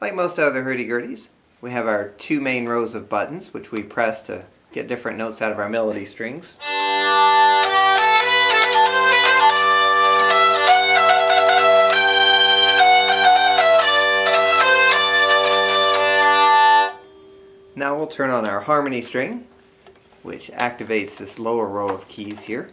Like most other hurdy-gurdies, we have our two main rows of buttons, which we press to get different notes out of our melody strings. Now we'll turn on our harmony string, which activates this lower row of keys here.